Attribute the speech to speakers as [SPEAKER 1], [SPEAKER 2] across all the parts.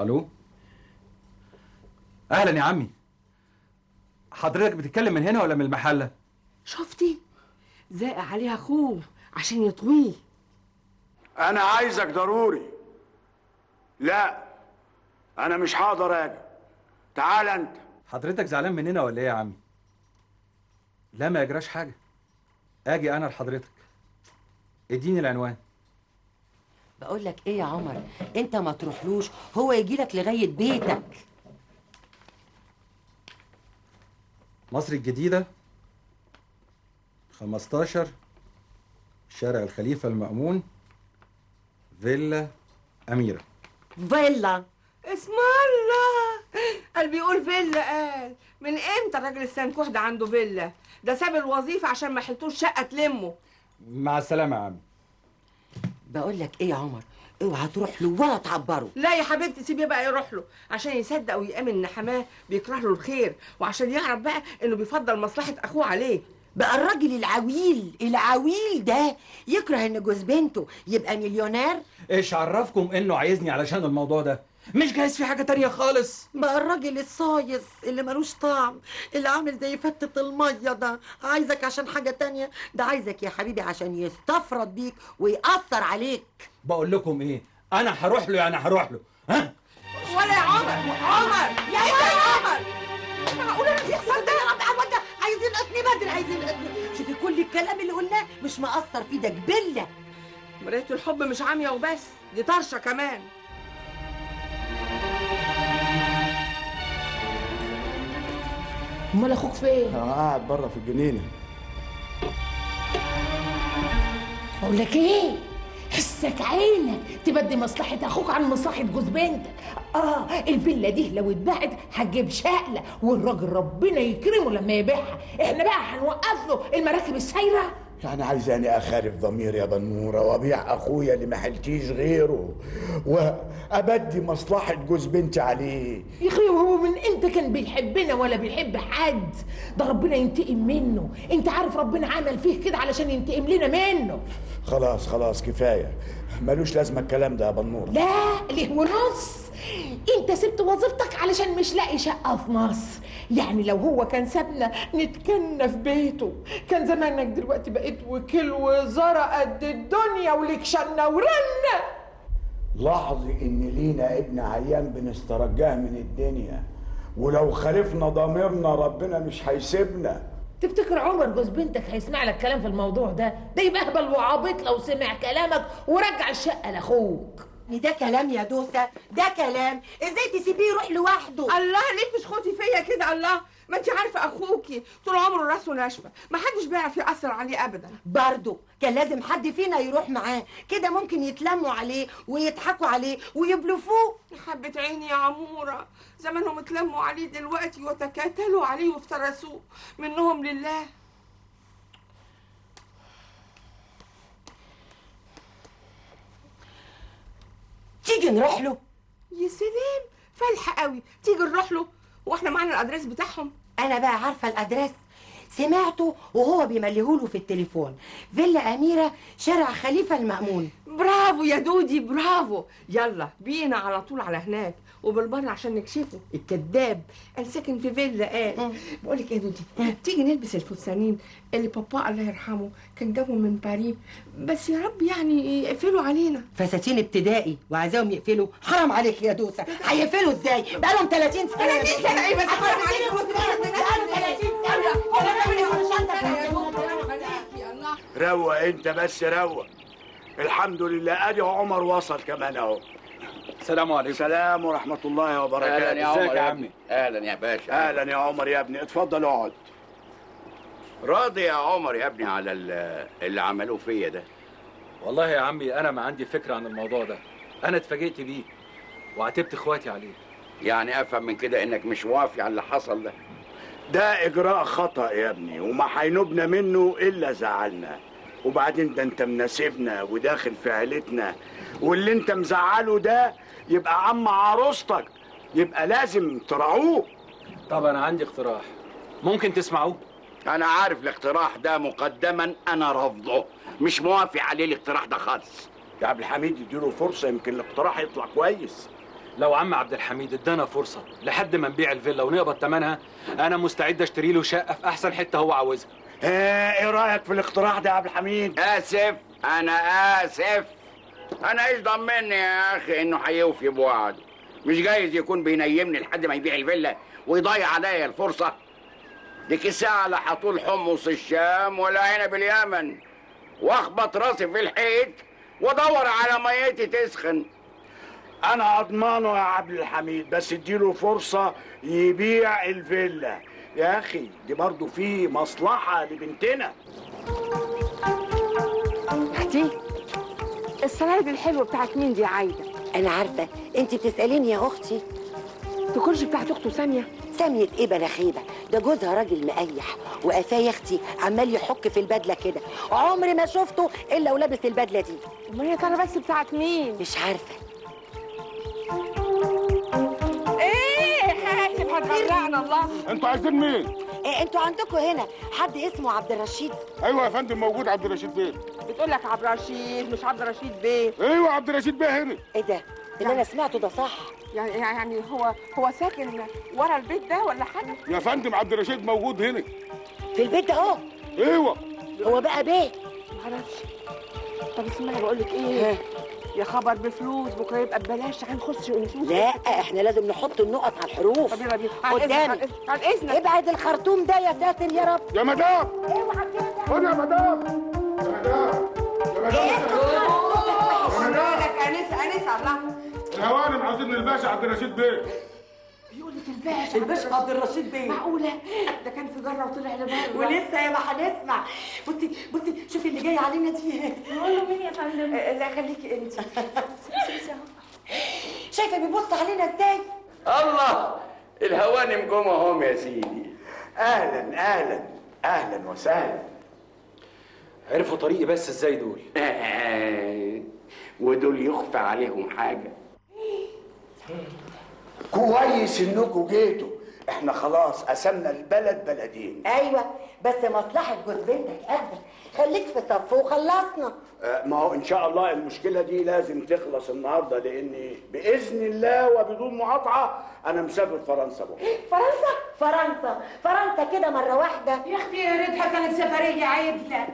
[SPEAKER 1] ألو؟ أهلا يا عمي. حضرتك بتتكلم من هنا ولا من المحلة؟
[SPEAKER 2] شفتي؟ زائق عليها اخوه عشان يطويه
[SPEAKER 3] أنا عايزك ضروري. لا أنا مش هقدر أجي تعال أنت.
[SPEAKER 1] حضرتك زعلان مننا ولا إيه يا عمي؟ لا ما يجراش حاجة. آجي أنا لحضرتك. إديني العنوان.
[SPEAKER 4] بقول لك إيه يا عمر؟ أنت ما تروحلوش هو يجي لك لغاية بيتك.
[SPEAKER 1] مصر الجديدة 15 شارع الخليفة المأمون فيلا أميرة.
[SPEAKER 4] فيلا؟
[SPEAKER 2] اسم الله! قال بيقول فيلا قال. من إمتى الراجل السنكوح ده عنده فيلا؟ ده ساب الوظيفة عشان ما حلتوش شقة تلمه.
[SPEAKER 1] مع السلامة يا عمي
[SPEAKER 4] بقول لك إيه يا عمر؟ اوعى تروح له ولا تعبره.
[SPEAKER 2] لا يا حبيبتي سيبيه بقى يروح له. عشان يصدق ويأمن إن حماه بيكره له الخير وعشان يعرف بقى إنه بيفضل مصلحة أخوه عليه.
[SPEAKER 4] بقى الراجل العويل العويل ده يكره إن جوز بنته يبقى مليونير؟
[SPEAKER 1] إيش عرفكم إنه عايزني علشان الموضوع ده؟ مش جايز في حاجة تانية خالص.
[SPEAKER 4] بقى الراجل الصايص اللي ملوش طعم اللي عامل زي فتة المية ده. عايزك عشان حاجة تانية؟ ده عايزك يا حبيبي عشان يستفرد بيك ويأثر عليك.
[SPEAKER 1] بقول لكم إيه؟ أنا هروح له يعني هروح له. ها؟
[SPEAKER 2] ولا يا عمر عمر يا يا عمر. معقولة اللي بيحصل ده؟
[SPEAKER 4] يا رب ده عايزين قتني بدري عايزين قتني شوفي كل الكلام اللي قلناه مش مأثر في ده جبلة
[SPEAKER 2] مرايه الحب مش عاميه وبس دي طرشة كمان.
[SPEAKER 5] أمال أخوك فين؟
[SPEAKER 3] أنا قاعد بره في الجنينة.
[SPEAKER 5] بقول لك إيه؟ حسك عينك تبدي مصلحة أخوك عن مصلحة جوز بنتك. آه الفيلا دي لو اتباعت هتجيب شقلة والراجل ربنا يكرمه لما يبيعها. إحنا بقى هنوقف له المراكب السايرة؟
[SPEAKER 3] يعني عايزاني أخالف ضميري يا بنورة وأبيع أخويا اللي ما حلتيش غيره وأبدي مصلحة جوز بنتي عليه
[SPEAKER 5] يا أخي هو من إمتى كان بيحبنا ولا بيحب حد؟ ده ربنا ينتقم منه. أنت عارف ربنا عمل فيه كده علشان ينتقم لنا منه.
[SPEAKER 3] خلاص خلاص كفاية. ملوش لازمة الكلام ده يا بنورة.
[SPEAKER 5] لا ليه ونص؟ أنت سبت وظيفتك علشان مش لاقي شقة في مصر. يعني لو هو كان سابنا نتكنى في بيته. كان زمانك دلوقتي بقيت وكيل وزارة قد الدنيا وليك شنة ورنة.
[SPEAKER 3] لاحظي إن لينا ابن عيان بنسترجاه من الدنيا. ولو خالفنا ضميرنا ربنا مش هيسيبنا.
[SPEAKER 5] تفتكر عمر جوز بنتك هيسمع لك كلام في الموضوع ده؟ ده يبقى اهبل وعبيط لو سمع كلامك ورجع الشقة لأخوك.
[SPEAKER 4] ده كلام يا دوسة ده كلام. إزاي تسيبيه يروح لوحده؟
[SPEAKER 2] الله ليه تشخطي فيا كده؟ الله ما انت عارفة أخوكي طول عمره راسه ناشفة. ما حدش بيعرف يأثر عليه ابدا.
[SPEAKER 4] برضه كان لازم حد فينا يروح معاه. كده ممكن يتلموا عليه ويضحكوا عليه ويبلفوه.
[SPEAKER 2] يا حبة عيني يا عمورة زمانهم اتلموا عليه دلوقتي وتكاتلوا عليه وافترسوه. منهم لله
[SPEAKER 4] تيجي نروح له
[SPEAKER 2] يا سلام فالحة قوي. تيجي نروح له وإحنا معانا الأدريس بتاعهم.
[SPEAKER 4] أنا بقى عارفة الأدريس. سمعته وهو بيمليهوله في التليفون. فيلا أميرة شارع خليفة المأمون.
[SPEAKER 2] برافو يا دودي برافو. يلا بينا على طول على هناك. وبالمره عشان نكشفه الكذاب قال ساكن في فيلا قال بقول لك يا دودي تيجي نلبس الفستانين اللي بابا الله يرحمه كان جابه من باريس بس يا رب يعني يقفلوا علينا
[SPEAKER 4] فساتين ابتدائي وعايزاهم يقفلوا حرام عليك يا دوسه هيقفلوا إزاي بقالهم 30 سنه
[SPEAKER 2] 30 سنه إيه بس حرام عليك
[SPEAKER 4] بقالهم 30 سنه
[SPEAKER 3] روق انت بس روق الحمد لله ادي عمر وصل كمان اهو
[SPEAKER 1] السلام عليكم.
[SPEAKER 3] سلام ورحمة الله وبركاته.
[SPEAKER 6] أهلا يا عمر
[SPEAKER 1] ازيك يا عمي؟
[SPEAKER 6] ابني؟ أهلا يا باشا.
[SPEAKER 3] أهلا يا عمر يا ابني. اتفضل اقعد.
[SPEAKER 6] راضي يا عمر يا ابني على ال- اللي عملوه فيا ده.
[SPEAKER 1] والله يا عمي أنا ما عندي فكرة عن الموضوع ده. أنا اتفاجئت بيه وعاتبت إخواتي عليه.
[SPEAKER 6] يعني أفهم من كده إنك مش وافي على اللي حصل ده؟
[SPEAKER 3] ده إجراء خطأ يا ابني وما هينوبنا منه إلا زعلنا. وبعدين ده أنت مناسبنا وداخل في عيلتنا واللي أنت مزعله ده يبقى عم عروستك. يبقى لازم تراعوه.
[SPEAKER 1] طب أنا عندي اقتراح. ممكن تسمعوه؟
[SPEAKER 6] أنا عارف الاقتراح ده مقدما أنا رافضه. مش موافق عليه الاقتراح ده خالص.
[SPEAKER 3] يا عبد الحميد اديله فرصة يمكن الاقتراح يطلع كويس.
[SPEAKER 1] لو عم عبد الحميد ادانا فرصة لحد ما نبيع الفيلا ونقبض ثمنها أنا مستعد أشتري له شقة في أحسن حتة هو عاوزها.
[SPEAKER 3] إيه رأيك في الاقتراح ده يا عبد الحميد؟
[SPEAKER 6] آسف أنا آسف. أنا إيش ضمني يا أخي إنه هيوفي بوعده مش جايز يكون بينيمني لحد ما يبيع الفيلا ويضيع عليا الفرصة. ديك الساعة لا هطول حمص الشام ولا عنب اليمن. واخبط راسي في الحيط وأدور على ميتي تسخن.
[SPEAKER 3] أنا أضمنه يا عبد الحميد بس اديله فرصة يبيع الفيلا. يا أخي دي برضه في مصلحة لبنتنا.
[SPEAKER 2] السلايد الحلوة بتاعت مين دي يا عايدة؟
[SPEAKER 4] أنا عارفة. انت بتسأليني يا أختي.
[SPEAKER 2] تكونش بتاعت أخته سامية.
[SPEAKER 4] سامية إيه بناخيبة ده جوزها راجل مقيح. وقفاه يا أختي عمال يحك في البدلة كده. عمري ما شفته إلا ولابس البدلة دي.
[SPEAKER 2] أمال هي ترى بس بتاعت مين؟
[SPEAKER 4] مش عارفة.
[SPEAKER 2] إيه؟ حاسب هتغرقنا الله.
[SPEAKER 7] أنتوا عايزين مين؟
[SPEAKER 4] إيه أنتوا عندكم هنا حد اسمه عبد الرشيد؟
[SPEAKER 7] أيوه يا فندم موجود عبد الرشيد بيه
[SPEAKER 2] بتقول لك عبد الرشيد مش عبد الرشيد بيه.
[SPEAKER 7] أيوه عبد الرشيد بيه هنا.
[SPEAKER 4] إيه ده؟ اللي أنا سمعته ده صح.
[SPEAKER 2] يعني يعني هو هو ساكن ورا البيت ده ولا حاجة؟
[SPEAKER 7] يا فندم عبد الرشيد موجود هنا.
[SPEAKER 4] في البيت ده أهو.
[SPEAKER 7] أيوه.
[SPEAKER 4] هو بقى بيه.
[SPEAKER 2] معرفش طب اسمعي بقول لك إيه؟ يا خبر بفلوس بكرة يبقى ببلاش تعالى نخش ونشوف
[SPEAKER 4] لا إحنا لازم نحط النقط على الحروف.
[SPEAKER 2] طب يلا بينا.
[SPEAKER 4] قدامي.
[SPEAKER 2] عن إذنك.
[SPEAKER 4] ابعد الخرطوم ده يا ساتر يا رب.
[SPEAKER 7] يا مدام. خد يا مدام. يا مدام يا مدام
[SPEAKER 2] مالك انسه انسه الله
[SPEAKER 7] الهوانم عايزين الباشا عبد الرشيد بيه
[SPEAKER 2] لك الباشا.
[SPEAKER 4] الباشا عبد الرشيد بيه
[SPEAKER 2] معقولة؟ ده كان في جرة وطلع لبره.
[SPEAKER 4] ولسه يا ما هنسمع بصي بصي شوفي اللي جاي علينا دي.
[SPEAKER 2] نقول له مين يا فندم؟ لا خليكي انت.
[SPEAKER 4] شايفة بيبص علينا إزاي؟
[SPEAKER 6] الله الهوانم جم اهم يا سيدي.
[SPEAKER 3] أهلا أهلا أهلا وسهلا.
[SPEAKER 1] عرفوا طريقي بس إزاي دول.
[SPEAKER 6] ودول يخفى عليهم حاجة.
[SPEAKER 3] كويس انكم جيتوا. إحنا خلاص قسمنا البلد بلدين.
[SPEAKER 4] أيوه بس مصلحة جوز بنتك قد خليك في صف وخلصنا.
[SPEAKER 3] آه، ما هو إن شاء الله المشكلة دي لازم تخلص النهارده لأن بإذن الله وبدون مقاطعة أنا مسافر فرنسا بكرة.
[SPEAKER 4] فرنسا؟ فرنسا. فرنسا كده مرة واحدة.
[SPEAKER 5] يا أختي يا ريتها كانت سفرية عدلة.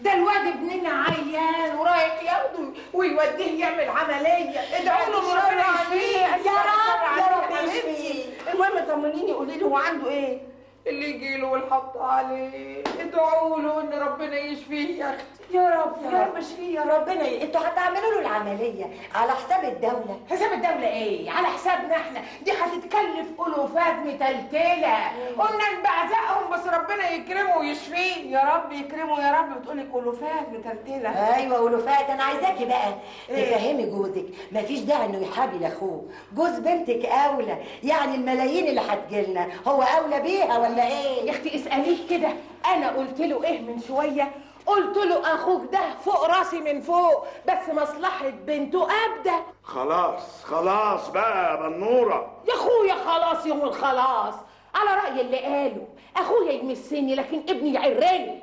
[SPEAKER 5] ده الواد ابننا عيان ورايح ياخده ويوديه يعمل عملية. ادعوا له إن ربنا يشفيه
[SPEAKER 4] يا رب يا رب يشفيه
[SPEAKER 2] المهم طمنيني قولي لي هو عنده إيه؟
[SPEAKER 5] اللي يجيله والحط عليه. ادعوا له إن ربنا يشفيه يا أختي. يا رب يا رب. اشفيه يا رب
[SPEAKER 4] ربنا ي... أنتوا هتعملوا له العملية على حساب الدولة.
[SPEAKER 5] حساب الدولة إيه؟ على حسابنا إحنا. دي هتتكلف ألوفات متلتلة. قلنا نبعزقهم بس ربنا يكرمه ويشفيه.
[SPEAKER 2] يا رب يكرمه يا رب. بتقولي كلوفات متلتلة.
[SPEAKER 4] أيوه ولوفات أنا عايزاكي بقى
[SPEAKER 2] إيه؟
[SPEAKER 4] تفهمي جوزك. مفيش داعي إنه يحابي لأخوه. جوز بنتك أولى. يعني الملايين اللي هتجيلنا هو أولى بيها ولا
[SPEAKER 5] يا
[SPEAKER 4] إيه
[SPEAKER 5] أختي اسأليه كده. أنا قلت له إيه من شوية؟ قلت له أخوك ده فوق راسي من فوق بس مصلحة بنته أبدأ
[SPEAKER 3] خلاص خلاص بقى يا بنورة.
[SPEAKER 5] يا أخويا خلاص يوم الخلاص. على رأي اللي قاله. أخويا يمسني لكن ابني يعرني.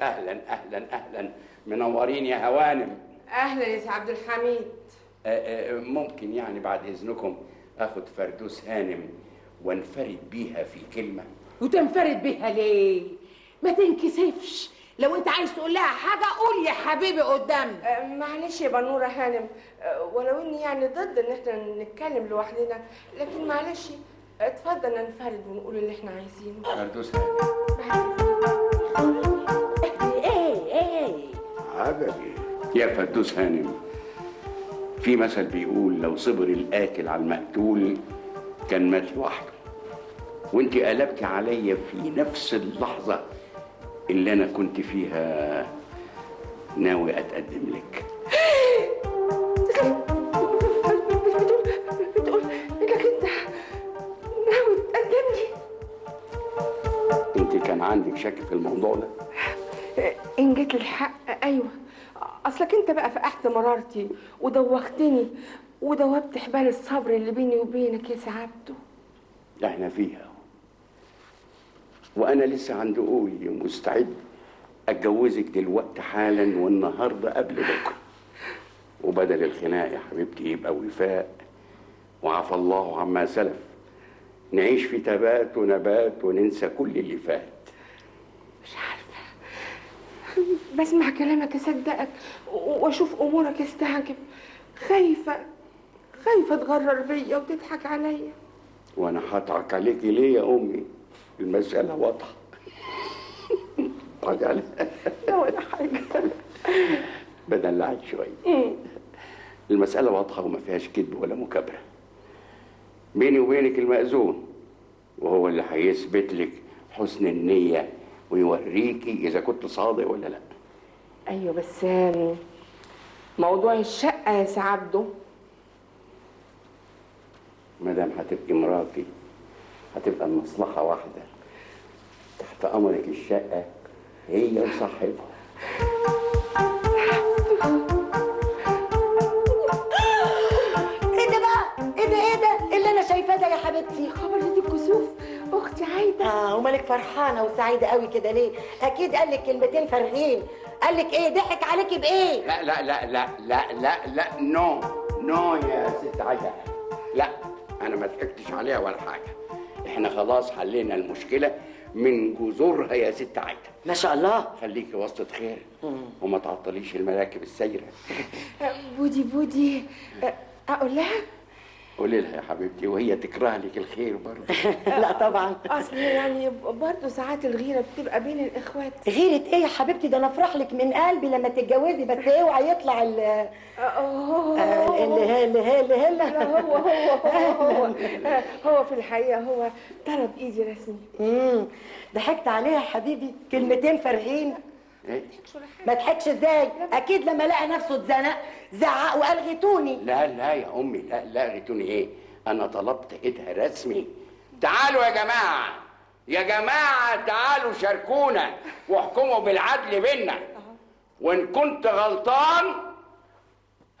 [SPEAKER 6] أهلا أهلا أهلا. منورين يا هوانم.
[SPEAKER 2] أهلا يا سي عبد الحميد.
[SPEAKER 6] آه، آه، ممكن يعني بعد إذنكم آخد فردوس هانم وانفرد بيها في كلمه
[SPEAKER 5] وتنفرد بيها ليه؟ ما تنكسفش. لو انت عايز تقول لها حاجة قول يا حبيبي قدامنا.
[SPEAKER 2] آه، معلش يا بنورة هانم. آه، ولو إني يعني ضد إن إحنا نتكلم لوحدنا لكن معلش اتفضل ننفرد ونقول اللي إحنا عايزينه.
[SPEAKER 6] فردوس هانم.
[SPEAKER 5] إيه إيه
[SPEAKER 3] عجبي.
[SPEAKER 6] يا فردوس هانم في مثل بيقول لو صبر القاتل على المقتول كان مات لوحده. وانت قلبتي عليا في نفس اللحظة اللي أنا كنت فيها. ناوي أتقدم لك.
[SPEAKER 2] بتقول انك انت ناوي تقدم لي
[SPEAKER 6] انت كان عندك شك في الموضوع ده؟
[SPEAKER 2] إن جيت الحق أيوه. أصلك أنت بقى فقحت مرارتي ودوختني ودوبت حبال الصبر اللي بيني وبينك يا سعادته.
[SPEAKER 6] إحنا فيها. وأنا لسه عند قولي مستعد أتجوزك دلوقتي حالا والنهاردة قبل بكرة. وبدل الخناق يا حبيبتي يبقى وفاء. وعفى الله عما سلف. نعيش في تبات ونبات وننسى كل اللي فات.
[SPEAKER 2] مش عارفة. بسمع كلامك أصدقك و- وأشوف أمورك استعجب. خايفة خايفة تغرر بيا وتضحك عليا.
[SPEAKER 6] وأنا هضحك عليكي ليه يا أمي؟ المسألة واضحة. اقعدي على-
[SPEAKER 2] لا ولا حاجة.
[SPEAKER 6] بدلعك شوية. المسألة واضحة وما فيهاش كذب ولا مكابرة. بيني وبينك المأذون وهو اللي هيثبت لك حسن النية ويوريكي إذا كنت صادق ولا لا.
[SPEAKER 2] أيوة بس موضوع الشقة يا سي عبده.
[SPEAKER 6] ما دام هتبقي مراتي هتبقى المصلحه واحدة. تحت أمرك الشقة هي وصاحبها.
[SPEAKER 4] إيه ده بقى؟ إيه ده؟ إيه ده؟ اللي أنا شايفاه ده يا حبيبتي؟
[SPEAKER 2] خبر دي الكسوف. أختي عايدة.
[SPEAKER 4] آه ومالك فرحانة وسعيدة قوي كده ليه؟ أكيد قال لك كلمتين فارغين. قال لك إيه؟ ضحك عليكي بإيه؟
[SPEAKER 6] لا لا لا لا لا لا لا نو نو يا ست عجل لا أنا ما ضحكتش عليها ولا حاجة. إحنا خلاص حلينا المشكلة من جذورها يا ست عايدة.
[SPEAKER 4] ما شاء الله.
[SPEAKER 6] خليكي وسطة خير وما تعطليش المراكب السايره
[SPEAKER 2] بودي بودي. أقول لها؟
[SPEAKER 6] قولي لها يا حبيبتي وهي تكره لك الخير برضه.
[SPEAKER 4] لا طبعا.
[SPEAKER 2] أصل يعني برضه ساعات الغيرة بتبقى بين الإخوات.
[SPEAKER 4] غيرة إيه يا حبيبتي؟ ده أنا أفرح لك من قلبي لما تتجوزي بس اوعى يطلع ال
[SPEAKER 2] هو
[SPEAKER 4] اللي هي اللي هي اللي هي
[SPEAKER 2] لا هو هو هو هو. هو في الحقيقة هو طلب إيدي رسمي.
[SPEAKER 4] امم ضحكت عليها يا حبيبي كلمتين فارغين
[SPEAKER 6] إيه؟
[SPEAKER 4] ما ضحكش إزاي؟ أكيد لما لقى نفسه اتزنق زعق وقال غيتوني
[SPEAKER 6] لا لا يا أمي لا لا غيتوني إيه؟ أنا طلبت إيدها رسمي. تعالوا يا جماعة يا جماعة تعالوا شاركونا واحكموا بالعدل بينا. وإن كنت غلطان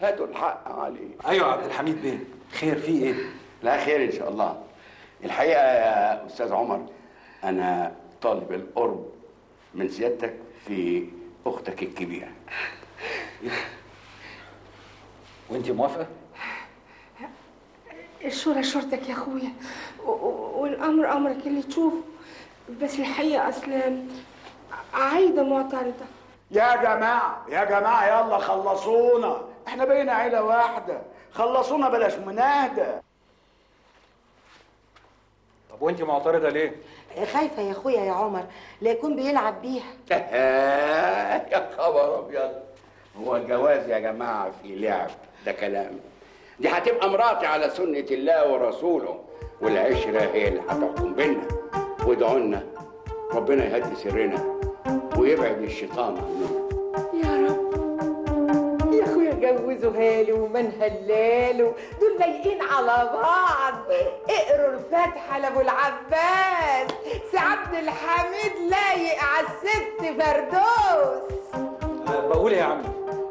[SPEAKER 6] هاتوا الحق عليه
[SPEAKER 1] أيوه يا عبد الحميد بيه. خير في إيه؟
[SPEAKER 6] لا خير إن شاء الله. الحقيقة يا أستاذ عمر أنا طالب القرب من سيادتك في أختك الكبيرة.
[SPEAKER 1] وأنت موافقة؟
[SPEAKER 2] الشورى شورتك يا أخويا. و- و- والأمر أمرك اللي تشوف بس الحقيقة أصل عايدة معترضة.
[SPEAKER 3] يا جماعة يا جماعة يلا خلصونا. إحنا بقينا عيلة واحدة. خلصونا بلاش مناهدة.
[SPEAKER 1] طب وأنت معترضة ليه؟
[SPEAKER 4] خايفة يا أخويا يا عمر لا يكون بيلعب بيها.
[SPEAKER 6] يا خبر أبيض. هو الجواز يا جماعة في لعب ده كلام. دي هتبقى مراتي على سنة الله ورسوله والعشرة هي اللي هتحكم بينا. وادعوا ربنا يهدي سرنا ويبعد الشيطان عننا.
[SPEAKER 5] جوزوا لي ومن هلاله دول لايقين على بعض. اقروا الفاتحة لأبو العباس. سي عبد الحميد لايق على الست فردوس.
[SPEAKER 1] أه بقول يا عمي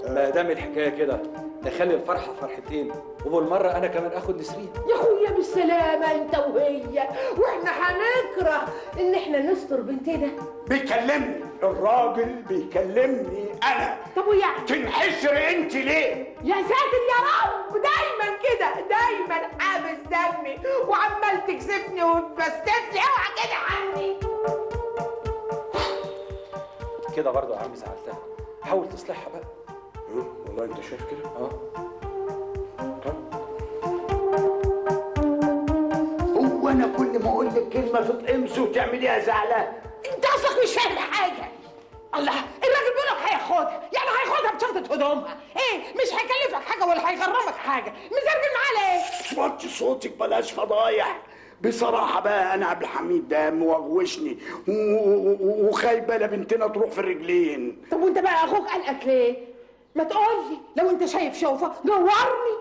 [SPEAKER 1] ما دام الحكاية كده نخلي الفرحة فرحتين. وبالمره أنا كمان آخد نسرين.
[SPEAKER 5] يا أخويا بالسلامة أنت وهي. وإحنا هنكره إن إحنا نستر بنتنا.
[SPEAKER 3] بيكلمني. الراجل بيكلمني أنا.
[SPEAKER 5] طب ويعني؟
[SPEAKER 3] تنحسر أنت ليه؟
[SPEAKER 5] يا ساتر يا رب دايما كده دايما حابس دمي وعمال تكسفني وتبستفني اوعى كده عني.
[SPEAKER 1] كده برضه يا عمي زعلتها. حاول تصلحها بقى.
[SPEAKER 3] والله أنت شايف كده؟
[SPEAKER 1] آه.
[SPEAKER 3] هو أنا كل ما أقول لك كلمة تتقمصي وتعمليها زعلان.
[SPEAKER 5] انت اصلك مش فاهم حاجة. الله الراجل بيقول لك هياخدها. يعني هياخدها بشنطة هدومها. إيه مش هيكلفك حاجة ولا هيغرمك حاجة. مزرجل معاه ليه
[SPEAKER 3] وطي صوتك بلاش فضايح. بصراحة بقى أنا عبد الحميد ده موغوشني و- و- و- وخايف بقى بنتنا تروح في الرجلين.
[SPEAKER 5] طب وانت بقى أخوك قلقك ليه؟ ما تقول لي لو انت شايف شوفة نورني.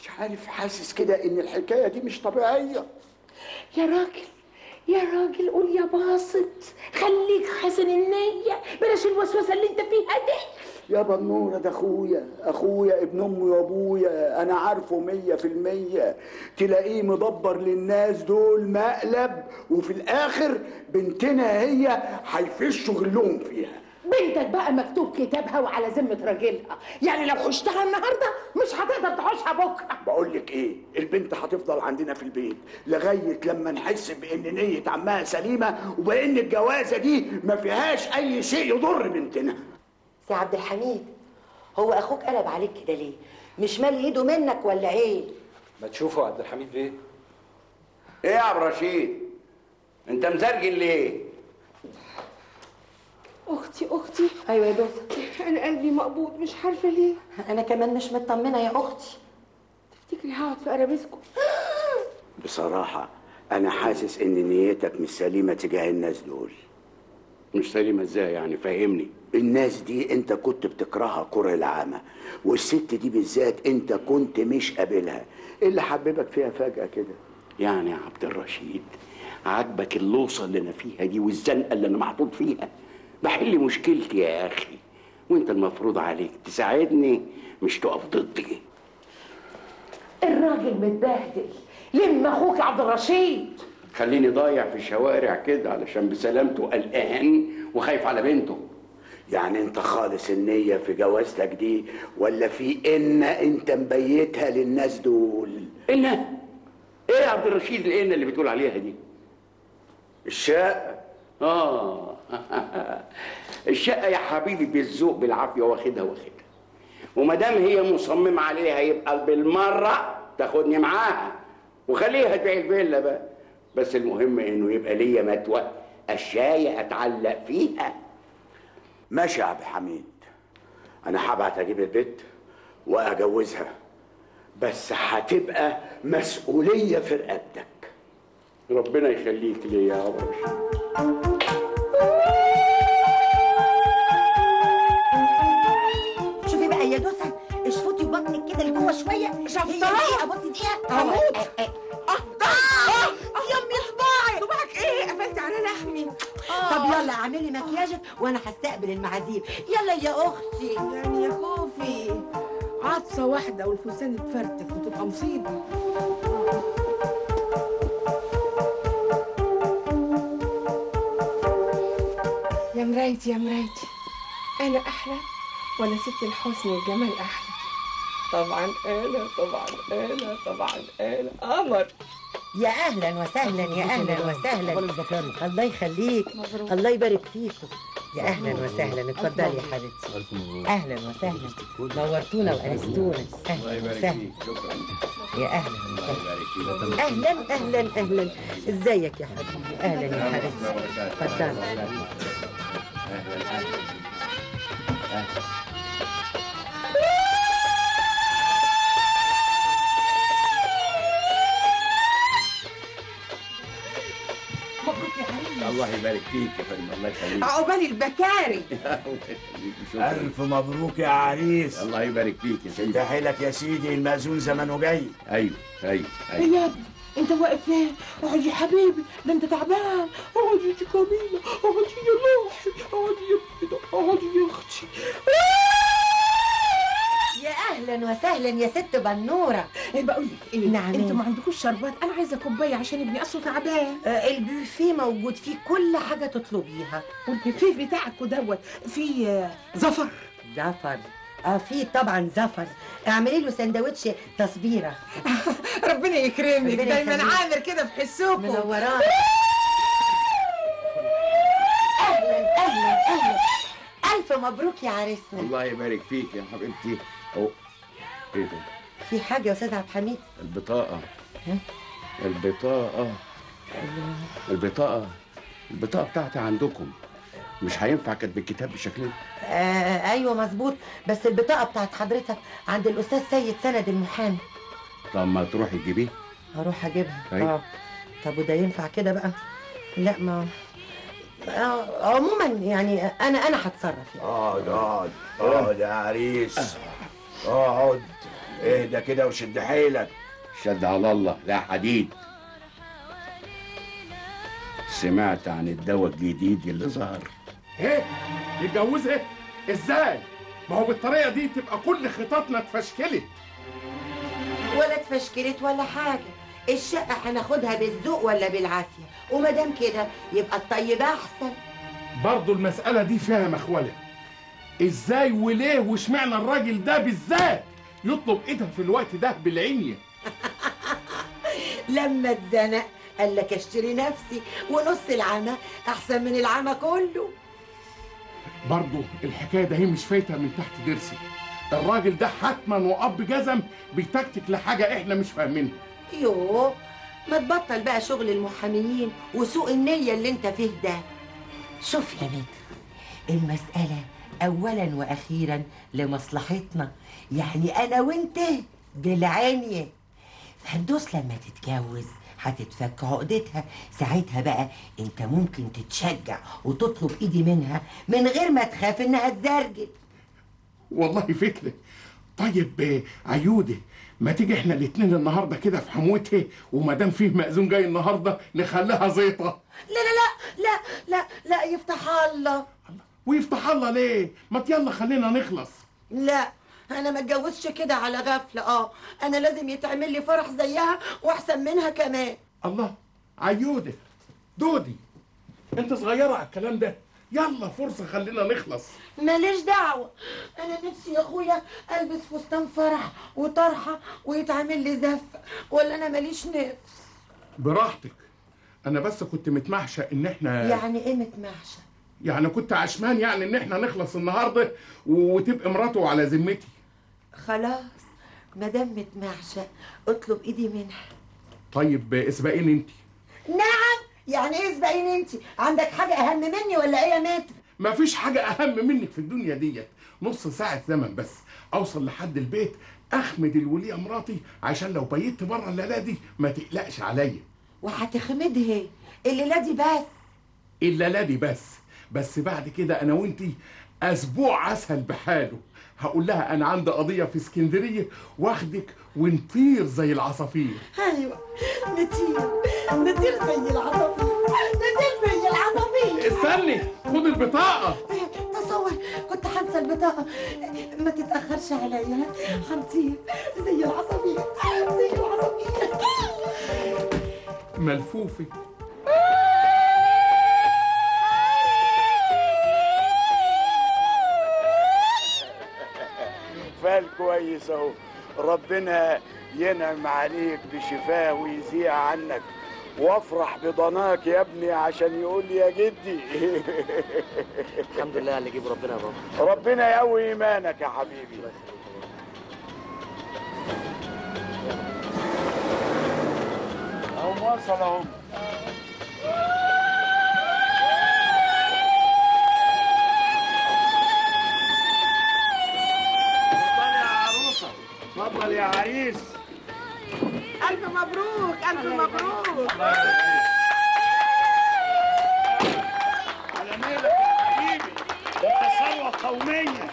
[SPEAKER 3] مش عارف حاسس كده إن الحكاية دي مش طبيعية.
[SPEAKER 5] يا راجل. يا راجل قول يا باسط خليك حسن النية. بلاش الوسوسة اللي انت فيها دي.
[SPEAKER 3] يا بنورة ده أخويا. أخويا ابن أمي وأبويا. أنا عارفه مية في المية. تلاقيه مدبر للناس دول مقلب. وفي الآخر بنتنا هي هيفشوا غلهم فيها.
[SPEAKER 5] بنتك بقى مكتوب كتابها وعلى ذمة راجلها. يعني لو حشتها النهارده مش هتقدر تحوشها بكرة.
[SPEAKER 3] بقول لك إيه؟ البنت هتفضل عندنا في البيت لغاية لما نحس بإن نية عمها سليمة وبان الجوازة دي ما فيهاش أي شيء يضر بنتنا.
[SPEAKER 4] سي عبد الحميد هو أخوك قلب عليك كده ليه؟ مش مال إيده منك ولا إيه؟
[SPEAKER 1] ما تشوفوا عبد الحميد بيه
[SPEAKER 6] إيه يا عبد الرشيد؟ أنت مزرجن ليه؟
[SPEAKER 2] أختي أختي.
[SPEAKER 4] أيوه يا دوسة.
[SPEAKER 2] أنا قلبي مقبوض مش عارفة ليه.
[SPEAKER 4] أنا كمان مش مطمنة يا أختي.
[SPEAKER 2] تفتكري هقعد في أرابيسكو؟
[SPEAKER 3] بصراحة أنا حاسس إن نيتك مش سليمة تجاه الناس دول.
[SPEAKER 6] مش سليمة إزاي يعني؟ فهمني.
[SPEAKER 3] الناس دي أنت كنت بتكرهها كرة العامة والست دي بالذات أنت كنت مش قابلها. إيه اللي حببك فيها فجأة كده؟
[SPEAKER 6] يعني يا عبد الرشيد عاجبك اللوصة اللي أنا فيها دي والزنقة اللي أنا محطوط فيها؟ بحل مشكلتي يا أخي وأنت المفروض عليك تساعدني مش تقف ضدي.
[SPEAKER 5] الراجل متبهدل. لم أخوك عبد الرشيد.
[SPEAKER 6] خليني ضايع في الشوارع كده علشان بسلامته قلقان وخايف على بنته.
[SPEAKER 3] يعني أنت خالص النية في جوازتك دي ولا في إن أنت مبيتها للناس دول؟
[SPEAKER 6] إنا إيه يا عبد الرشيد الإنا اللي بتقول عليها دي؟
[SPEAKER 3] الشقة
[SPEAKER 6] آه. الشقة يا حبيبي بالذوق بالعافية واخدها واخدها. وما دام هي مصممه عليها يبقى بالمرة تاخدني معاها. وخليها تبيع الفيلا بقى. بس المهم إنه يبقى ليا متوى الشاي أتعلق فيها.
[SPEAKER 3] ماشي يا عبد الحميد. أنا هبعت أجيب البيت وأجوزها. بس هتبقى مسؤولية في رقبتك.
[SPEAKER 6] ربنا يخليك ليا يا عبد
[SPEAKER 4] المعازيم. يلا يا أختي.
[SPEAKER 2] يعني يا خوفي. عطسة واحدة والفستان اتفرتك وتبقى مصيبه يا مرايتي يا مرايتي. أنا أحلى ولا ست الحسن والجمال أحلى؟ طبعا أنا طبعا أنا طبعا أنا. قمر.
[SPEAKER 4] يا أهلا وسهلا يا أهلا وسهلا. الله يخليك. الله يبارك فيكم يا أهلا وسهلا. اتفضلي يا حبيبتي. أهلا وسهلا. نورتونا وأنستونا. أهلا وسهلا. يا أهلا وسهلا. أهلا أهلا أهلا. إزيك يا حبيبي؟ أهلا يا حبيبتي. اتفضلي
[SPEAKER 2] مبروك يا
[SPEAKER 6] الله يبارك فيك يا فندم الله يخليك.
[SPEAKER 2] عقبال البكاري.
[SPEAKER 6] الله يخليك شكرا.
[SPEAKER 3] ألف مبروك يا عريس.
[SPEAKER 6] الله يبارك فيك يا سيدي.
[SPEAKER 3] حيلك يا سيدي المأذون زمانه جاي.
[SPEAKER 6] أيوه أيوه
[SPEAKER 5] إيه
[SPEAKER 6] أيوه
[SPEAKER 5] يا ابني؟ أنت واقف ليه؟ اقعد يا حبيبي ده أنت تعبان. اقعد يا جميلة اقعد يا روحي اقعد يا اقعد يا
[SPEAKER 4] أختي. أهلا وسهلا يا ست بنورة.
[SPEAKER 5] إيه بقول لك إيه؟
[SPEAKER 4] نعم.
[SPEAKER 5] أنتوا ما عندكوش شربات؟ أنا عايزة كوباية عشان ابني أصله تعبان.
[SPEAKER 4] آه، البوفيه موجود فيه كل حاجة تطلبيها.
[SPEAKER 5] والبيفيه بتاعك دوت فيه آه، زفر.
[SPEAKER 4] زفر؟ آه في طبعا زفر. اعملي له سندوتش تصبيرة.
[SPEAKER 2] ربنا يكرمك. دايما. عامر كده في حسوكم.
[SPEAKER 4] منوراه أهلا أهلا أهلا. ألف مبروك يا عريسنا
[SPEAKER 6] الله يبارك فيك يا حبيبتي. إيه ده؟
[SPEAKER 4] في حاجة يا أستاذ عبد الحميد؟
[SPEAKER 6] البطاقة. البطاقة. البطاقة. البطاقة بتاعتي عندكم. مش هينفع كانت بالكتاب بالشكل ده
[SPEAKER 4] آه أيوه مظبوط. بس البطاقة بتاعت حضرتك عند الأستاذ سيد سند المحامي.
[SPEAKER 6] طب ما تروحي تجيبيه.
[SPEAKER 4] هروح أجيبها.
[SPEAKER 6] أيوة.
[SPEAKER 4] آه. طب وده ينفع كده بقى؟ لا ما آه، عموما يعني أنا أنا هتصرف يعني.
[SPEAKER 3] اقعد اقعد اقعد يا عريس. اقعد اهدى كده وشد حيلك.
[SPEAKER 6] شد على الله. لا حديد. سمعت عن الدواء الجديد اللي ظهر.
[SPEAKER 7] إيه؟ يتجوزها إزاي؟ ما هو بالطريقة دي تبقى كل خططنا اتفشكلت.
[SPEAKER 4] ولا اتفشكلت ولا حاجة. الشقة هناخدها بالذوق ولا بالعافية؟ وما دام كده يبقى الطيب أحسن.
[SPEAKER 7] برضه المسألة دي فيها مخولة إزاي وليه واشمعنى الراجل ده بالذات؟ يطلب ايدها في الوقت ده بالعنية
[SPEAKER 4] لما اتزنق قال لك اشتري نفسي ونص العمى احسن من العمى كله.
[SPEAKER 7] برضه الحكاية ده هي مش فايتة من تحت ضرسي. الراجل ده حتما وأب جزم بيتكتك لحاجة إحنا مش فاهمينها.
[SPEAKER 4] يوه ما تبطل بقى شغل المحاميين وسوء النية اللي انت فيه ده. شوف يا متر المسألة أولا وأخيرا لمصلحتنا. يعني أنا وأنت بالعانية فهندوس لما تتجوز هتتفك عقدتها. ساعتها بقى أنت ممكن تتشجع وتطلب إيدي منها من غير ما تخاف إنها تزرجل
[SPEAKER 7] والله فكرة. طيب عيودة ما تيجي إحنا الاتنين النهارده كده في حموتها وما دام فيه مأذون جاي النهارده نخليها زيطة؟
[SPEAKER 4] لا لا لا لا لا لا يفتح الله.
[SPEAKER 7] ويفتح الله ليه؟ ما يلا خلينا نخلص.
[SPEAKER 4] لا أنا ما اتجوزش كده على غفلة آه. أنا لازم يتعمل لي فرح زيها وأحسن منها كمان.
[SPEAKER 7] الله عيودة دودي. أنت صغيرة على الكلام ده. يلا فرصة خلينا نخلص.
[SPEAKER 4] ماليش دعوة. أنا نفسي يا أخويا ألبس فستان فرح وطرحة ويتعمل لي زفة ولا أنا ماليش نفس؟
[SPEAKER 7] براحتك. أنا بس كنت متمحشة إن إحنا
[SPEAKER 4] يعني إيه متمحشة؟
[SPEAKER 7] يعني كنت عشمان يعني إن إحنا نخلص النهارده وتبقى مراته على ذمتي.
[SPEAKER 4] خلاص ما دام متمحشه اطلب إيدي منها.
[SPEAKER 7] طيب اسبقيني انت
[SPEAKER 4] نعم يعني إيه اسبقيني انت عندك حاجة أهم مني ولا إيه يا متر
[SPEAKER 7] مفيش حاجة أهم منك في الدنيا ديت. نص ساعة زمن بس. أوصل لحد البيت أخمد الولية مراتي عشان لو بيت بره الليلة دي ما تقلقش عليا.
[SPEAKER 4] وهتخمدها. الليلة دي بس.
[SPEAKER 7] الليلة دي بس. بس بعد كده أنا وأنتي أسبوع أسهل بحاله. هقول لها أنا عندي قضية في اسكندرية واخدك ونطير زي العصافير.
[SPEAKER 4] أيوه نطير نطير زي العصافير نطير زي العصافير.
[SPEAKER 7] استني خد البطاقة.
[SPEAKER 4] تصور كنت هنسى البطاقة. ما تتأخرش عليا. هنطير زي العصافير زي العصافير.
[SPEAKER 7] ملفوفة
[SPEAKER 3] فال كويس أهو. ربنا ينعم عليك بشفاه ويزيع عنك. وافرح بضناك يا ابني عشان يقول لي يا جدي.
[SPEAKER 8] الحمد لله على اللي يجيب ربنا يا بابا.
[SPEAKER 3] ربنا يقوي إيمانك يا حبيبي. اهو وصل اهو اتفضل يا عريس
[SPEAKER 2] ألف مبروك ألف مبروك
[SPEAKER 3] على ميلك يا حبيبي ده ثروه قوميه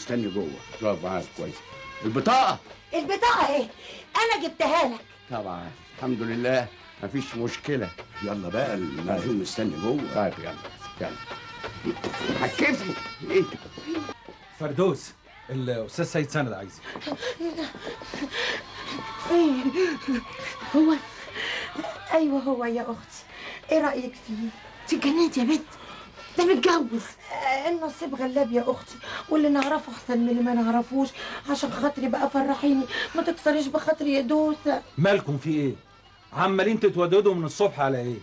[SPEAKER 3] ومستني جوه.
[SPEAKER 7] طب عاد كويس. البطاقة!
[SPEAKER 4] البطاقة اهي أنا جبتها لك.
[SPEAKER 7] طبعا. الحمد لله. مفيش مشكلة.
[SPEAKER 3] يلا بقى المأذون مستني جوه.
[SPEAKER 7] طيب يلا. يلا.
[SPEAKER 3] حكفني إيه؟
[SPEAKER 1] فردوس الأستاذ سيد سند عايزك
[SPEAKER 4] هو أيوه هو يا أختي. إيه رأيك فيه؟
[SPEAKER 5] تجننت يا بنت. ده متجوز.
[SPEAKER 4] آه، النصيب غلاب يا أختي واللي نعرفه أحسن من اللي ما نعرفوش. عشان خاطري بقى فرحيني ما تكسريش بخاطري يا دوسة.
[SPEAKER 1] مالكم في إيه؟ عمالين تتوددوا من الصبح على إيه؟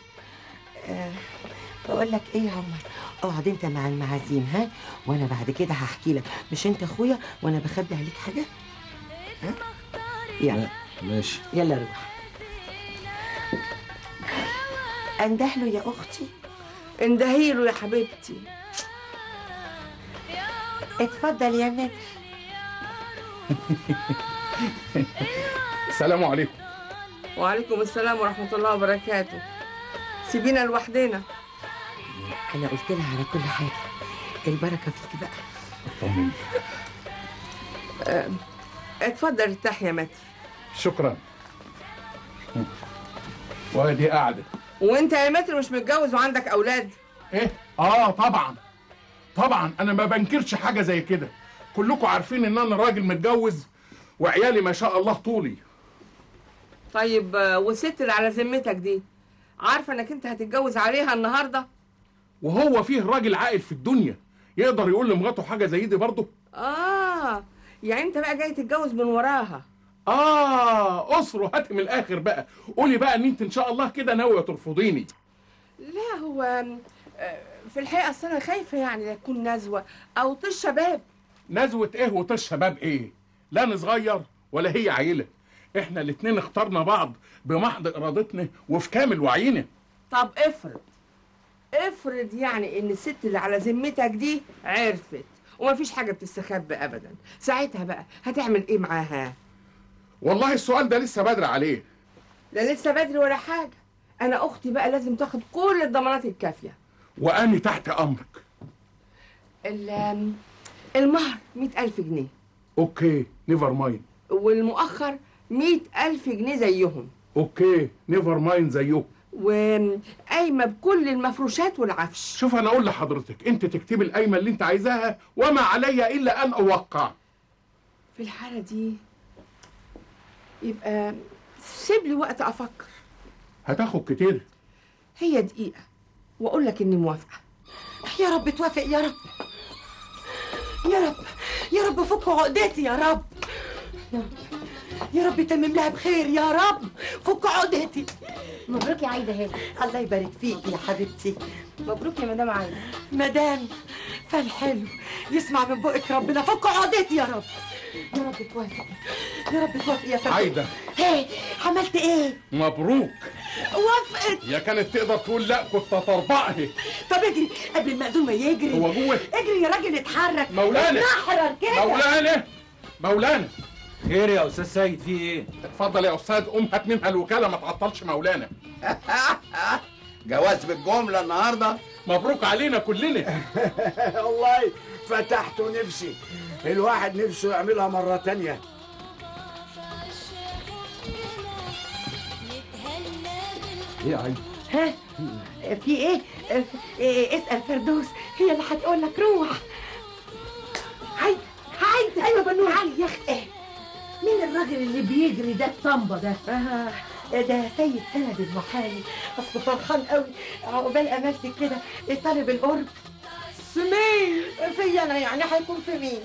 [SPEAKER 4] بقول لك إيه يا عمر؟ أقعد أنت مع المعازيم ها؟ وأنا بعد كده هحكي لك. مش أنت أخويا؟ وأنا بخبي عليك حاجة؟ ها؟ يلا.
[SPEAKER 1] ماشي.
[SPEAKER 4] يلا روح. انده له يا أختي.
[SPEAKER 2] اندهيله يا حبيبتي.
[SPEAKER 4] اتفضل يا متر
[SPEAKER 7] السلام عليكم.
[SPEAKER 2] وعليكم السلام ورحمة الله وبركاته. سيبينا لوحدنا.
[SPEAKER 4] أنا قلت لها على كل حاجة. البركة فيك بقى.
[SPEAKER 7] طمني.
[SPEAKER 2] اتفضل ارتاح يا متر
[SPEAKER 7] شكرا. وادي قاعدة.
[SPEAKER 2] وانت يا متر مش متجوز وعندك أولاد؟
[SPEAKER 7] إيه؟ آه طبعا. طبعا أنا ما بنكرش حاجة زي كده. كلكم عارفين إن أنا راجل متجوز وعيالي ما شاء الله طولي.
[SPEAKER 2] طيب والست اللي على ذمتك دي عارفة إنك أنت هتتجوز عليها النهارده؟
[SPEAKER 7] وهو فيه راجل عاقل في الدنيا يقدر يقول لمراته حاجة زي دي برضه؟
[SPEAKER 2] آه يعني أنت بقى جاي تتجوز من وراها.
[SPEAKER 7] آه اسره هاتي من الآخر بقى. قولي بقى إن أنت إن شاء الله كده ناوية ترفضيني.
[SPEAKER 2] لا هو آه، في الحقيقة أصل أنا خايفة يعني لا تكون نزوة أو طش شباب.
[SPEAKER 7] نزوة إيه وطش شباب إيه؟ لا أنا صغير ولا هي عيلة. إحنا الاتنين اخترنا بعض بمحض إرادتنا وفي كامل وعينا.
[SPEAKER 2] طب افرض افرض يعني إن الست اللي على ذمتك دي عرفت ومفيش حاجة بتستخبى ابدا. ساعتها بقى هتعمل إيه معاها؟
[SPEAKER 7] والله السؤال ده لسه بدري عليه.
[SPEAKER 2] لا لسه بدري ولا حاجة. أنا أختي بقى لازم تاخد كل الضمانات الكافية.
[SPEAKER 7] وأني تحت أمرك.
[SPEAKER 2] ال- المهر مئة ألف جنيه.
[SPEAKER 7] OK never mind
[SPEAKER 2] والمؤخر مئة ألف جنيه زيهم.
[SPEAKER 7] OK never mind زيه
[SPEAKER 2] وقايمة بكل المفروشات والعفش.
[SPEAKER 7] شوف أنا أقول لحضرتك أنت تكتبي القايمة اللي أنت عايزاها وما علي إلا أن أوقع.
[SPEAKER 2] في الحالة دي يبقى سيب لي وقت أفكر.
[SPEAKER 7] هتاخد كتير.
[SPEAKER 2] هي دقيقة وأقول لك إني موافقة.
[SPEAKER 4] يا رب توافق يا رب. يا رب يا رب فك عقدتي يا رب. يا رب. يا رب تمم لها بخير يا رب. فك عقدتي.
[SPEAKER 5] مبروك يا عايدة هاني.
[SPEAKER 4] الله يبارك فيك يا حبيبتي.
[SPEAKER 2] مبروك يا مدام عايدة.
[SPEAKER 4] مدام فالحلو يسمع من بقك ربنا. فك عقدتي يا رب. يا رب توافق يا رب توافق يا فندم.
[SPEAKER 7] عايدة.
[SPEAKER 4] إيه عملت إيه؟
[SPEAKER 7] مبروك.
[SPEAKER 4] وافقت.
[SPEAKER 7] يا كانت تقدر تقول لا كنت هتربعها
[SPEAKER 4] طب اجري. قبل المأذون ما يجري.
[SPEAKER 7] هو جوه.
[SPEAKER 4] اجري يا راجل اتحرك.
[SPEAKER 7] مولانا.
[SPEAKER 4] اتنحرر كده.
[SPEAKER 7] مولانا. مولانا.
[SPEAKER 1] خير يا أستاذ سيد في إيه؟
[SPEAKER 7] اتفضل يا أستاذ قوم هات منها الوكالة ما تعطلش مولانا.
[SPEAKER 6] جواز بالجملة النهارده؟
[SPEAKER 7] مبروك علينا كلنا.
[SPEAKER 3] والله فتحت نفسي. الواحد نفسه يعملها مرة تانية.
[SPEAKER 1] إيه يا عيد
[SPEAKER 4] ها؟ في إيه؟ إيه، اسأل فردوس هي اللي هتقول لك روح.
[SPEAKER 5] عايده عايده
[SPEAKER 4] أيوه بنور
[SPEAKER 5] تعالي يا أختي. مين الراجل اللي بيجري ده الطنبة ده؟
[SPEAKER 4] آه ده سيد سند المحامي. اصله فرحان قوي. عقبال امالتك كده طالب القرب.
[SPEAKER 2] في مين؟
[SPEAKER 4] في أنا يعني هيكون في مين؟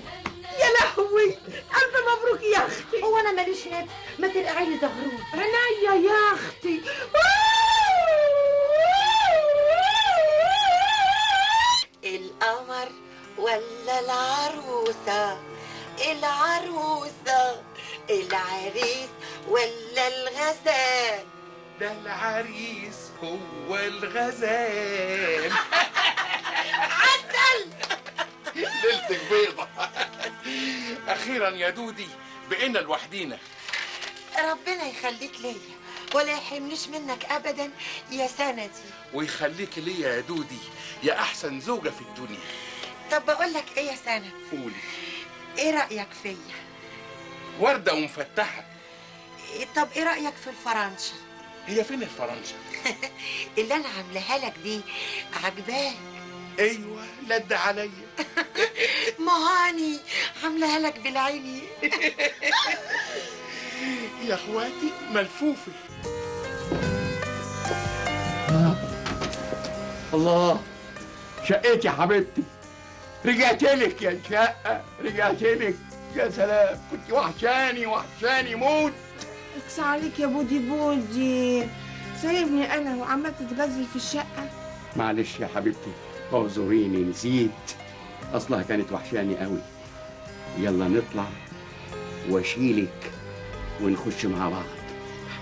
[SPEAKER 2] يا لهوي! ألف مبروك يا أختي.
[SPEAKER 4] هو أنا ماليش نفس. ما ترقعي لي زغروب
[SPEAKER 2] عينيا يا أختي.
[SPEAKER 4] القمر ولا العروسة؟ العروسة العريس ولا الغزال؟
[SPEAKER 7] ده العريس هو الغزال.
[SPEAKER 4] عسل!
[SPEAKER 7] ليلتك بيضة. أخيرا يا دودي بقينا لوحدينا.
[SPEAKER 4] ربنا يخليك ليا ولا يحرمنيش منك ابدا يا سندي.
[SPEAKER 7] ويخليك ليا يا دودي يا أحسن زوجة في الدنيا.
[SPEAKER 4] طب بقول لك إيه يا سند؟
[SPEAKER 7] قولي.
[SPEAKER 4] إيه رأيك فيا؟
[SPEAKER 7] وردة ومفتحة.
[SPEAKER 4] إيه طب إيه رأيك في الفرنشه
[SPEAKER 7] هي فين الفرنسا؟
[SPEAKER 4] اللي أنا عاملاها لك دي عجباك
[SPEAKER 7] أيوه لد عليا
[SPEAKER 4] ما هاني عاملاها لك بالعيني.
[SPEAKER 7] يا أخواتي ملفوفة.
[SPEAKER 3] الله شقتي يا حبيبتي. رجعت لك يا شقة رجعت لك. يا سلام كنت وحشاني وحشاني موت.
[SPEAKER 2] إكس عليك يا بودي بودي. سايبني أنا وعمال تتغزل في الشقة.
[SPEAKER 3] معلش يا حبيبتي اعذريني نسيت. أصلها كانت وحشاني قوي. يلا نطلع وأشيلك ونخش مع بعض.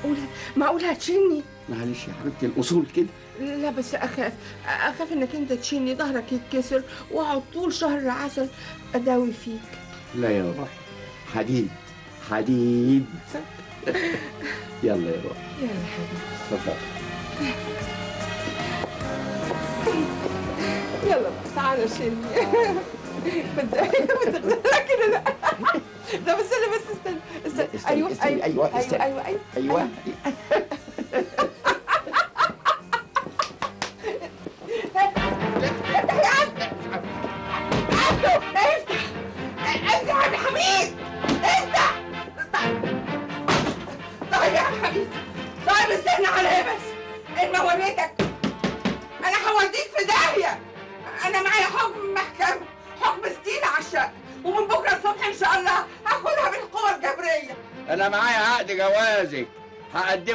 [SPEAKER 2] معقول معقول هتشيلني؟
[SPEAKER 3] معلش يا حبيبتي الأصول كده.
[SPEAKER 2] لا بس أخاف أخاف إنك أنت تشيلني ظهرك يتكسر واقعد طول شهر العسل أداوي فيك.
[SPEAKER 3] لا يا روحي حديد. حديد. يلا يا روحي
[SPEAKER 2] يلا حبيبي.
[SPEAKER 3] اتفضل
[SPEAKER 2] يلا بقى تعالى شيلني بس لا ده بس أنا بس استنى. استنى أيوه
[SPEAKER 6] أيوه أيوه. أيوه. أيوه.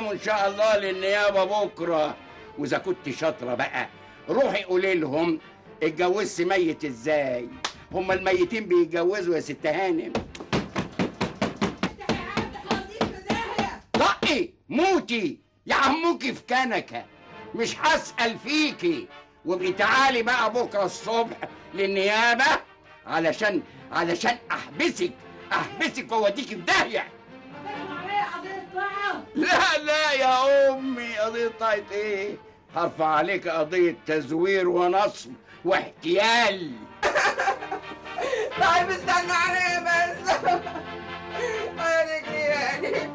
[SPEAKER 6] هقدمه إن شاء الله للنيابة بكرة. وإذا كنت شاطرة بقى روحي قولي لهم اتجوزت ميت إزاي؟ هما الميتين بيتجوزوا يا ست هانم. طقي موتي. يا عموكي في كنكة. مش هسأل فيكي. وابقي تعالي بقى بكرة الصبح للنيابة علشان علشان أحبسك. أحبسك وأوديكي في داهية. لا لا يا أمي قضية طايت إيه؟ هرفع عليك قضية تزوير ونصب واحتيال.
[SPEAKER 2] طيب استنى عليا بس. رجلي يعني.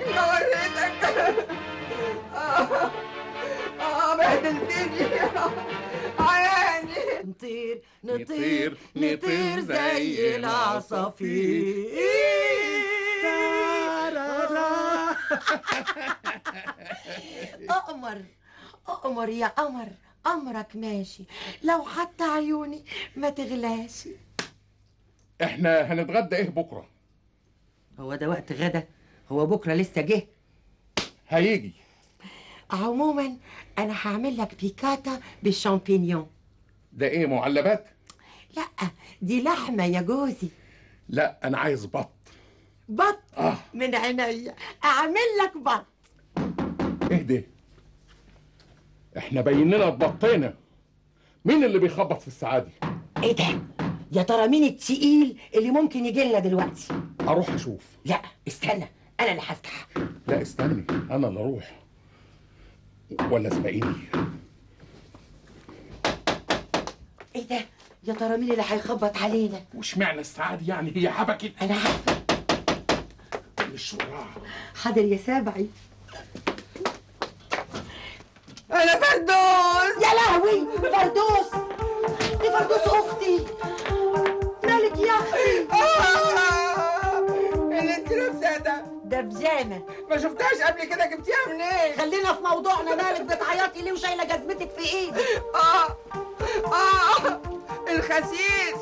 [SPEAKER 2] وريتك. آه آه بهدلتني عياني
[SPEAKER 4] نطير
[SPEAKER 7] نطير- نطير زي
[SPEAKER 4] أقمر أقمر يا قمر أمرك ماشي. لو حتى عيوني ما تغلاش.
[SPEAKER 7] إحنا هنتغدى إيه بكرة؟
[SPEAKER 4] هو ده وقت غدا؟ هو بكرة لسه جه؟
[SPEAKER 7] هيجي.
[SPEAKER 4] عموما أنا هعمل لك بيكاتا بالشامبينيون.
[SPEAKER 7] ده إيه معلبات؟
[SPEAKER 4] لا دي لحمة يا جوزي.
[SPEAKER 7] لا أنا عايز بط.
[SPEAKER 4] بط.
[SPEAKER 7] آه.
[SPEAKER 4] من عينيا. أعمل لك بط.
[SPEAKER 7] إيه ده إحنا باين لنا بطينا. مين اللي بيخبط في السعادة؟
[SPEAKER 4] إيه ده؟ يا ترى مين التقيل اللي ممكن يجي لنا دلوقتي؟
[SPEAKER 7] أروح أشوف.
[SPEAKER 4] لا استنى. أنا اللي هفتح.
[SPEAKER 7] لا استني. أنا اللي أروح. ولا اسبقيني
[SPEAKER 4] إيه ده؟ يا ترى مين اللي هيخبط علينا؟
[SPEAKER 7] وش معنى السعادة يعني؟ هي حبكت
[SPEAKER 4] أنا عارفة.
[SPEAKER 7] الشراع
[SPEAKER 4] حاضر يا سابعي.
[SPEAKER 2] أنا فردوس!
[SPEAKER 4] يا لهوي! فردوس! دي فردوس أختي! مالك يا أختي؟
[SPEAKER 2] آه، اللي انت لابساه ده.
[SPEAKER 4] ده بيجامه
[SPEAKER 2] ما شفتهاش قبل كده جبتيها منين؟
[SPEAKER 4] خلينا في موضوعنا مالك بتعيطي ليه وشايلة جزمتك في إيدك؟
[SPEAKER 2] آه! آه! الخسيس!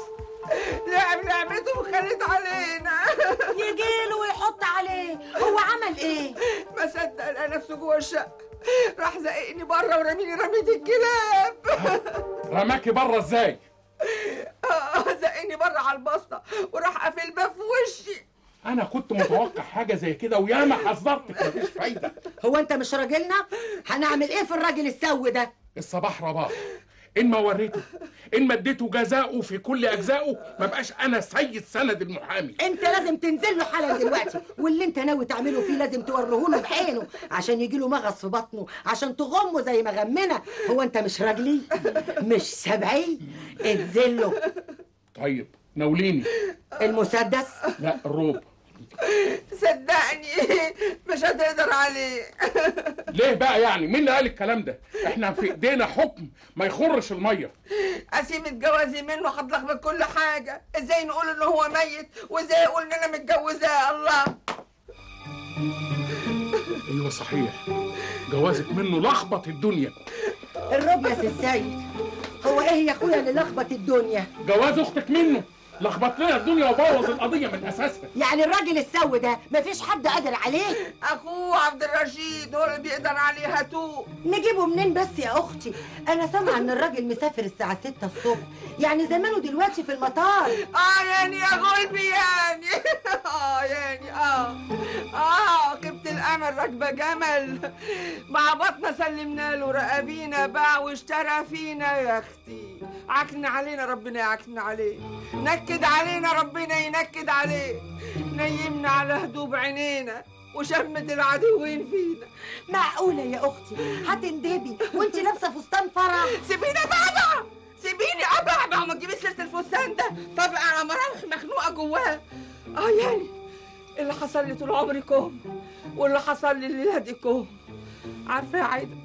[SPEAKER 2] لعب لعبته وخلت علينا.
[SPEAKER 4] يجيله ويحط عليه. هو عمل إيه؟
[SPEAKER 2] ما صدق لقى نفسه جوه الشقة. راح زقني بره ورميني رمية الكلاب.
[SPEAKER 7] رماكي بره إزاي؟
[SPEAKER 2] آه، زقني بره على البسطة وراح قافل الباب في وشي.
[SPEAKER 7] أنا كنت متوقع حاجة زي كده وياما حذرتك مفيش فايدة.
[SPEAKER 4] هو انت مش راجلنا؟ هنعمل إيه في الراجل السو ده؟
[SPEAKER 7] الصباح رباح. إن ما وريته إن مديته جزاؤه في كل أجزائه ما بقاش أنا سيد سند المحامي.
[SPEAKER 4] أنت لازم تنزل له حالا دلوقتي واللي أنت ناوي تعمله فيه لازم توريه له بعينه عشان يجي له مغص في بطنه عشان تغمه زي ما غمنا. هو أنت مش راجلي؟ مش سبعي؟ انزل له.
[SPEAKER 7] طيب ناوليني.
[SPEAKER 4] المسدس؟
[SPEAKER 7] لا الروب.
[SPEAKER 2] صدقني مش هتقدر عليه.
[SPEAKER 7] ليه بقى يعني؟ مين اللي قال الكلام ده؟ إحنا في ايدينا حكم ما يخرش المية.
[SPEAKER 2] اسيب الجوازي منه هتلخبط كل حاجة. إزاي نقول ان هو ميت؟ وإزاي أقول إن أنا متجوزاه الله.
[SPEAKER 7] أيوه صحيح. جوازك منه لخبط الدنيا.
[SPEAKER 4] الرب يا سي السيد هو إيه يا أخويا اللي لخبط الدنيا؟
[SPEAKER 7] جواز أختك منه. لخبط لنا الدنيا وبوظ القضية من أساسها.
[SPEAKER 4] يعني الراجل السو ده مفيش حد قادر عليه؟
[SPEAKER 2] أخوه عبد الرشيد هو اللي بيقدر عليه هاتوه.
[SPEAKER 4] نجيبه منين بس يا أختي؟ أنا سامعة إن الراجل مسافر الساعة 6 الصبح. يعني زمانه دلوقتي في المطار.
[SPEAKER 2] آه يعني يا غلبي يعني. آه يعني آه. آه خبت الأمل راكبه جمل. مع بطنة سلمنا له رقابينا باع واشترى فينا. يا أختي عكن علينا ربنا يعكن عليه. نكد علينا ربنا ينكد عليه. نيمنا على هدوب عينينا وشمت العدوين فينا.
[SPEAKER 4] معقولة يا أختي؟ هتندبي وانت لابسة فستان فرح؟
[SPEAKER 2] سيبيني بابا سيبيني ابعبع ما تجيبيش سيرة الفستان ده. طب أنا مراوح مخنوقة جواه. آه يعني اللي حصل لي طول عمري كوم واللي حصل لي الليلة دي كوم. عارفة يا عايدة؟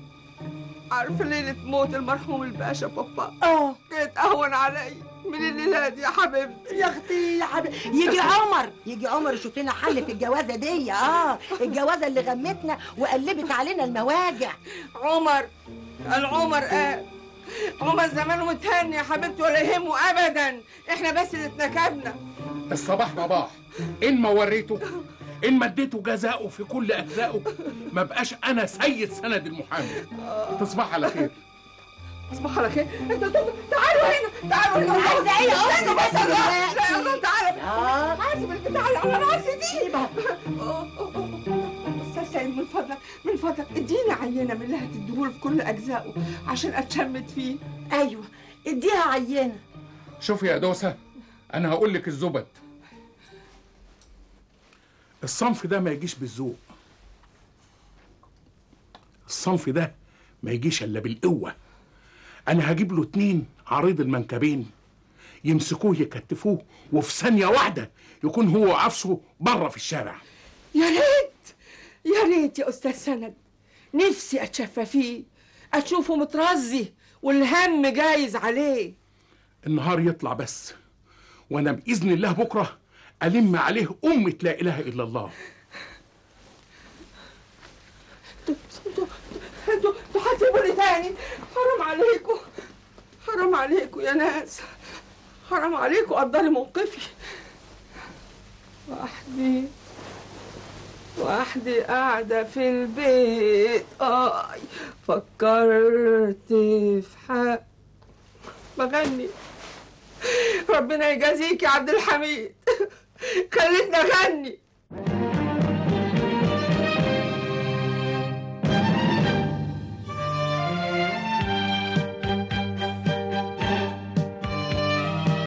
[SPEAKER 2] عارفة ليلة موت المرحوم الباشا بابا؟
[SPEAKER 4] آه.
[SPEAKER 2] كانت اهون عليا. من الليلة دي يا حبيبتي.
[SPEAKER 4] يا أختي يا حبيبي يجي عمر يجي عمر يشوف لنا حل في الجوازة دي آه. الجوازة اللي غمتنا وقلبت علينا المواجع.
[SPEAKER 2] عمر العمر قال عمر زمانه متهني يا حبيبتي ولا يهمه ابدا. إحنا بس اللي اتنكبنا.
[SPEAKER 7] الصباح رباح إن ما وريته إن مديته جزاؤه في كل أجزائه ما بقاش أنا سيد سند المحامي. تصبح على خير.
[SPEAKER 2] تصبح على خير. أنتوا انتوا- تعالوا هنا تعالوا هنا.
[SPEAKER 4] عايزة إيه؟ يا بس؟
[SPEAKER 2] لا يا الله تعالوا.
[SPEAKER 4] آه
[SPEAKER 2] حاسب البتاع على راسي دي. أستاذ سيد من فضلك من فضلك. اديني عينة من اللي هتديهولي في كل أجزائه عشان أتشمت فيه.
[SPEAKER 4] أيوه اديها عينة.
[SPEAKER 7] شوفي يا دوسة أنا هقول لك الزبد الصنف ده ما يجيش بالذوق. الصنف ده ما يجيش إلا بالقوة. أنا هجيب له اتنين عريض المنكبين يمسكوه يكتفوه وفي ثانية واحدة يكون هو عفسه بره في الشارع.
[SPEAKER 2] يا ريت يا ريت يا أستاذ سند. نفسي أتشفى فيه أشوفه مترزي والهم جايز عليه.
[SPEAKER 7] النهار يطلع بس وأنا بإذن الله بكرة ألم عليه أمة لا إله إلا الله
[SPEAKER 2] أنتوا أنتوا هتسيبوني تاني. حرام عليكم. حرام عليكم يا ناس. حرام عليكم. قدري موقفي. وحدي وحدي قاعدة في البيت. آي فكرت في حق. بغني. ربنا يجازيك يا عبد الحميد. خليتني أغني.